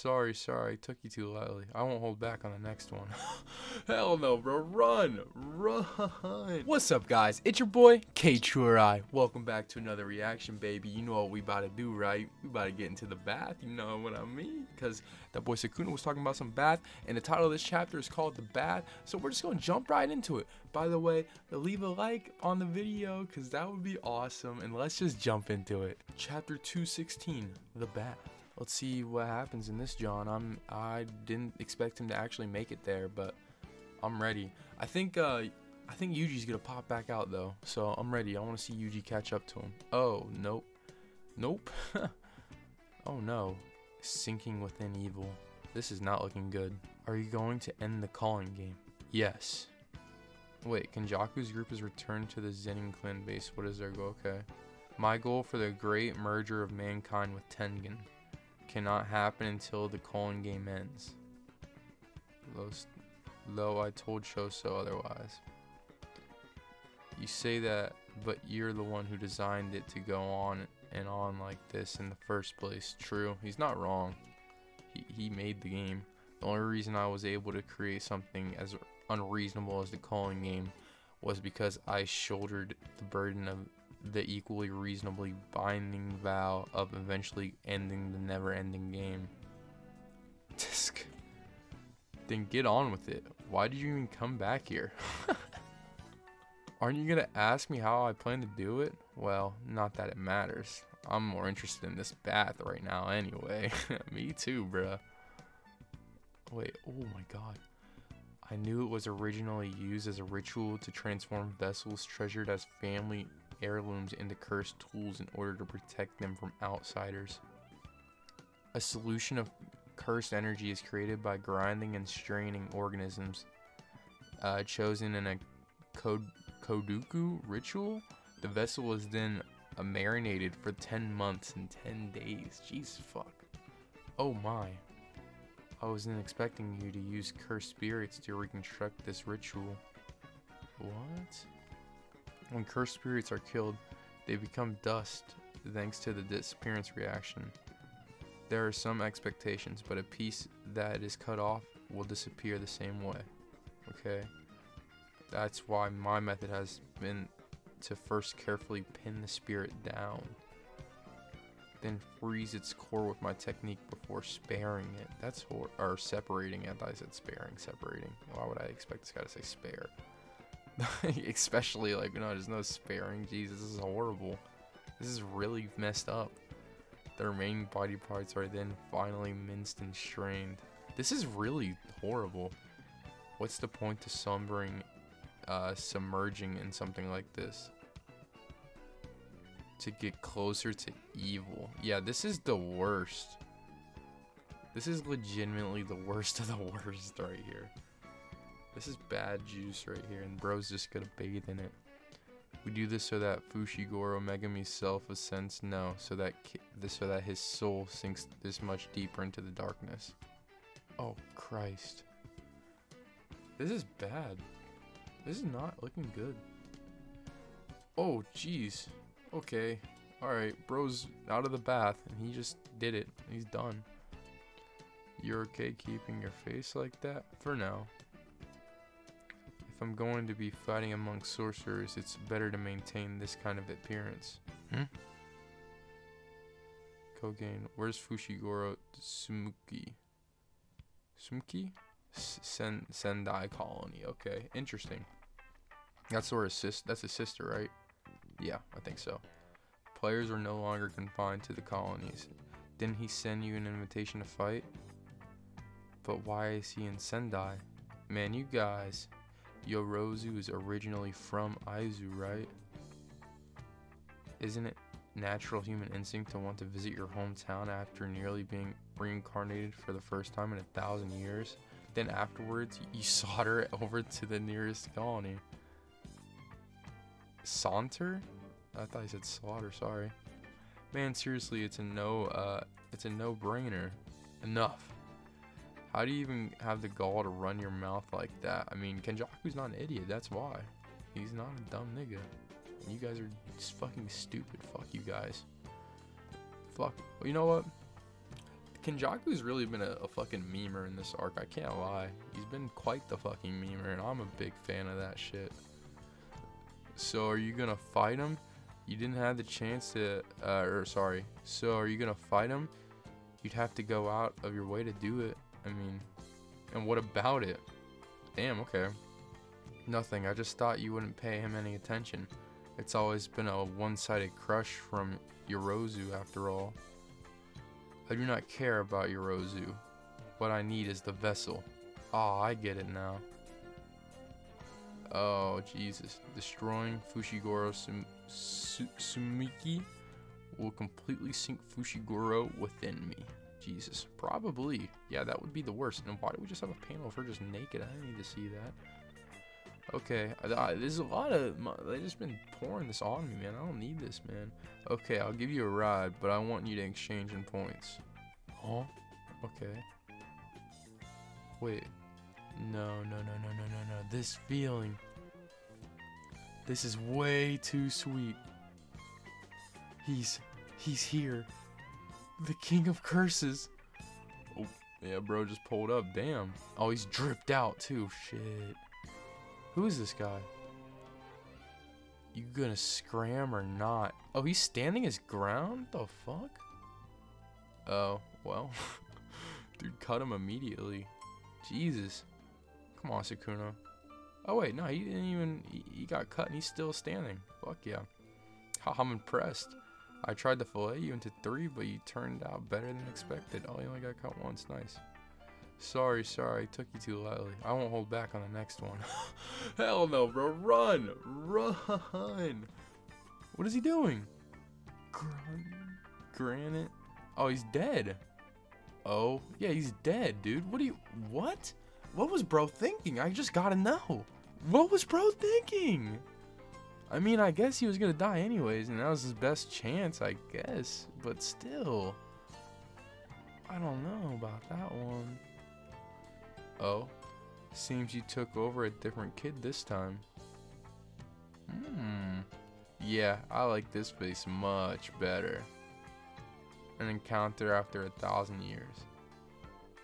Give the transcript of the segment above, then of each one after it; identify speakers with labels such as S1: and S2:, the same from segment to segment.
S1: Sorry, sorry. I took you too lightly. I won't hold back on the next one. Hell no, bro. Run. Run. What's up, guys? It's your boy, K I. Welcome back to another reaction, baby. You know what we about to do, right? We about to get into the bath. You know what I mean? Because that boy Sukuna was talking about some bath, and the title of this chapter is called The Bath. So we're just going to jump right into it. By the way, leave a like on the video, because that would be awesome. And let's just jump into it. Chapter 216, The Bath let's see what happens in this John. I'm I didn't expect him to actually make it there, but I'm ready. I think uh I think Yuji's gonna pop back out though, so I'm ready. I want to see Yuji catch up to him. Oh nope, nope. oh no, sinking within evil. This is not looking good. Are you going to end the culling game? Yes. Wait, Kenjaku's group has returned to the Zenin clan base. What is their goal? Okay. My goal for the great merger of mankind with Tengen cannot happen until the culling game ends. Though I told Choso otherwise. You say that, but you're the one who designed it to go on and on like this in the first place. True, he's not wrong. He, he made the game. The only reason I was able to create something as unreasonable as the culling game was because I shouldered the burden of the equally reasonably binding vow of eventually ending the never ending game. Disc. Then get on with it. Why did you even come back here? Aren't you gonna ask me how I plan to do it? Well, not that it matters. I'm more interested in this bath right now anyway. me too, bruh. Wait, oh my god. I knew it was originally used as a ritual to transform vessels treasured as family heirlooms into cursed tools in order to protect them from outsiders. A solution of cursed energy is created by grinding and straining organisms uh, chosen in a kodoku ritual. The vessel is then marinated for 10 months and 10 days. Jeez, fuck. Oh my. I wasn't expecting you to use cursed spirits to reconstruct this ritual. What? When cursed spirits are killed, they become dust thanks to the disappearance reaction. There are some expectations, but a piece that is cut off will disappear the same way. Okay? That's why my method has been to first carefully pin the spirit down, then freeze its core with my technique before sparing it. That's or separating it. I said sparing, separating. Why would I expect this guy to say spare? Especially like, no, there's no sparing. Jesus, this is horrible. This is really messed up. The remaining body parts are then finally minced and strained. This is really horrible. What's the point to sombering, uh, submerging in something like this? To get closer to evil. Yeah, this is the worst. This is legitimately the worst of the worst right here. This is bad juice right here, and bro's just gonna bathe in it. We do this so that Fushiguro Megumi's self ascends no, so that this so that his soul sinks this much deeper into the darkness. Oh Christ. This is bad. This is not looking good. Oh jeez. Okay. Alright, bro's out of the bath and he just did it. He's done. You're okay keeping your face like that? For now. If I'm going to be fighting among sorcerers, it's better to maintain this kind of appearance. Hmm? Kogen, where's Fushiguro Tsumuki? Tsumuki? Sen Sendai colony. Okay, interesting. That's where his sis that's his sister, right? Yeah, I think so. Players are no longer confined to the colonies. Didn't he send you an invitation to fight? But why is he in Sendai? Man, you guys, Yorozu is originally from Aizu, right? Isn't it natural human instinct to want to visit your hometown after nearly being reincarnated for the first time in a thousand years? Then afterwards, you it over to the nearest colony. Saunter? I thought you said slaughter, sorry. Man, seriously, it's a no, uh, it's a no-brainer. Enough. How do you even have the gall to run your mouth like that? I mean, Kenjaku's not an idiot. That's why. He's not a dumb nigga. You guys are just fucking stupid. Fuck you guys. Fuck. Well, you know what? Kenjaku's really been a, a fucking memer in this arc. I can't lie. He's been quite the fucking memer, and I'm a big fan of that shit. So are you gonna fight him? You didn't have the chance to, uh, or sorry. So are you gonna fight him? You'd have to go out of your way to do it. I mean, and what about it? Damn, okay. Nothing. I just thought you wouldn't pay him any attention. It's always been a one-sided crush from Yorozu after all. I do not care about Yorozu. What I need is the vessel. Ah, oh, I get it now. Oh, Jesus. Destroying Fushiguro Sum Su Sumiki will completely sink Fushiguro within me. Jesus. Probably. Yeah, that would be the worst. And why do we just have a panel of her just naked? I need to see that. Okay, uh, there's a lot of, they just been pouring this on me, man. I don't need this, man. Okay, I'll give you a ride, but I want you to exchange in points. Huh? Okay. Wait. No, no, no, no, no, no, no. This feeling. This is way too sweet. He's, he's here. The king of curses. Oh, yeah, bro just pulled up. Damn. Oh, he's dripped out too. Shit. Who is this guy? You gonna scram or not? Oh, he's standing his ground? The fuck? Oh, well. Dude, cut him immediately. Jesus. Come on, Sukuna. Oh, wait, no, he didn't even... He, he got cut and he's still standing. Fuck yeah. I'm impressed. I tried to fillet you into three, but you turned out better than expected. Oh, you only got cut once. Nice. Sorry, sorry, took you too lightly. I won't hold back on the next one. Hell no, bro. Run! Run! What is he doing? granite? Oh, he's dead. Oh, yeah, he's dead, dude. What do you... What? What was bro thinking? I just gotta know. What was bro thinking? I mean, I guess he was gonna die anyways, and that was his best chance, I guess. But still... I don't know about that one. Oh, seems you took over a different kid this time. Hmm. Yeah, I like this face much better. An encounter after a thousand years.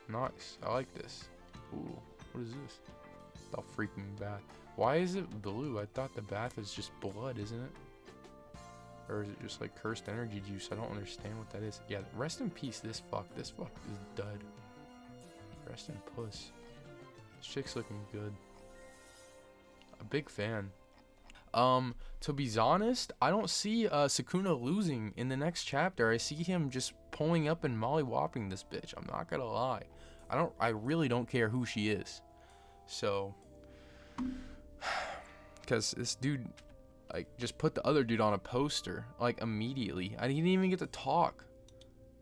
S1: Nice. I like this. Ooh, what is this? The freaking bath. Why is it blue? I thought the bath is just blood, isn't it? Or is it just like cursed energy juice? I don't understand what that is. Yeah, rest in peace, this fuck. This fuck is dud. Rest in puss. This chick's looking good. A big fan. Um, to be honest, I don't see uh, Sukuna losing in the next chapter. I see him just pulling up and mollywopping this bitch. I'm not gonna lie. I don't. I really don't care who she is. So, because this dude, like, just put the other dude on a poster like immediately. I didn't even get to talk.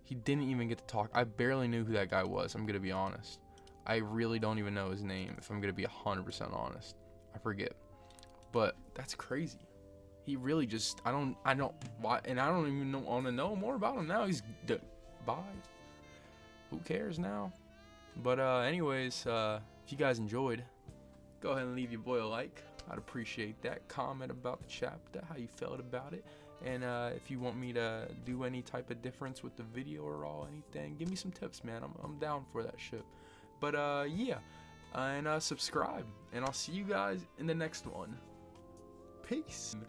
S1: He didn't even get to talk. I barely knew who that guy was. I'm gonna be honest. I really don't even know his name, if I'm going to be 100% honest. I forget. But that's crazy. He really just, I don't, I don't, why, and I don't even want to know more about him now. He's, d- bye. Who cares now? But, uh, anyways, uh, if you guys enjoyed, go ahead and leave your boy a like. I'd appreciate that. Comment about the chapter, how you felt about it. And uh, if you want me to do any type of difference with the video or all anything, give me some tips, man. I'm, I'm down for that shit. But uh, yeah, and uh, subscribe, and I'll see you guys in the next one. Peace.